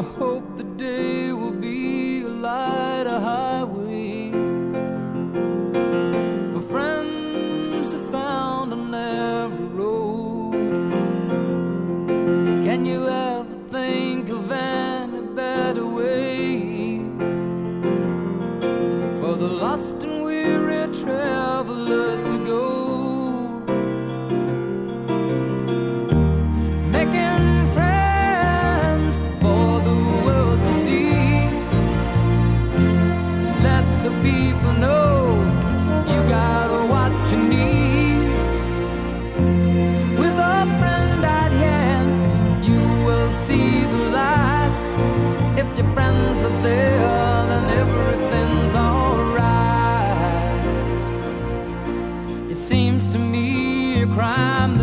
I hope the day will be a light, a highway for friends I found on every road. Can you ever think of any better way for the lost and weary travelers to? your friends are there, then everything's alright. It seems to me a crime